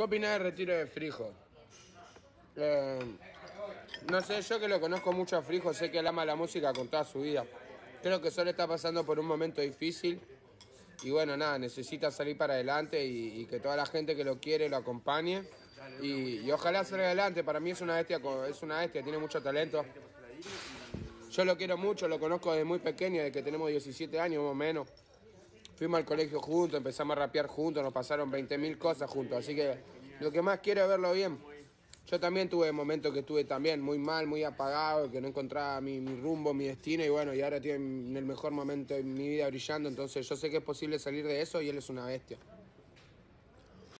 ¿Qué opinás del retiro de Frijo? Eh, no sé, yo que lo conozco mucho a Frijo, sé que él ama la música con toda su vida. Creo que solo está pasando por un momento difícil y bueno, nada, necesita salir para adelante y, que toda la gente que lo quiere lo acompañe y, ojalá salga adelante. Para mí es una bestia, es una bestia, tiene mucho talento. Yo lo quiero mucho, lo conozco desde muy pequeño, desde que tenemos 17 años o menos. Fuimos al colegio juntos, empezamos a rapear juntos, nos pasaron 20.000 cosas juntos, así que lo que más quiero es verlo bien. Yo también tuve momentos que estuve también muy mal, muy apagado, que no encontraba mi, rumbo, mi destino y bueno, y ahora estoy en el mejor momento de mi vida brillando, entonces yo sé que es posible salir de eso y él es una bestia.